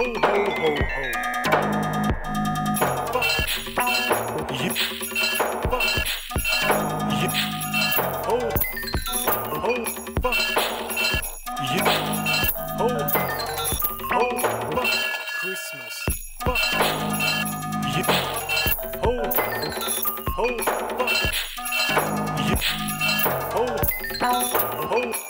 Ho ho ho ho. Fuck. Yip. Fuck. Yip. Ho. Ho. Fuck. Yip. Ho. Ho. Fuck. Christmas. Fuck. Yip. Ho. Ho. Fuck. Yip. Ho. Ho.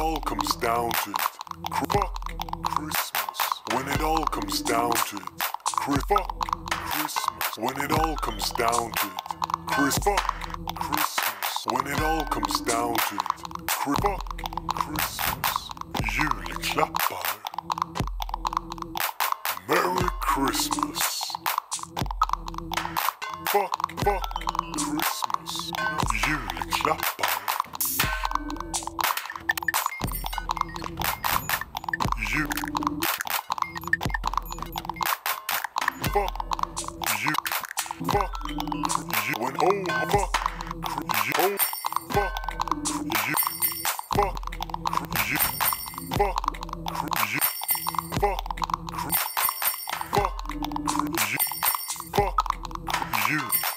all comes down to it, fuck, Christmas. When it all comes down to it, fuck, fuck Christmas. When it all comes down to it, Chris fuck Christmas. When it all comes down to it, cri- fuck Christmas. Julklappar. Merry Christmas. Fuck, fuck, Christmas. Julklappar. fuck you, fuck you, and oh fuck you, oh fuck you, fuck you, fuck you, fuck fuck you, fuck you.